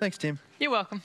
Thanks, Tim. You're welcome.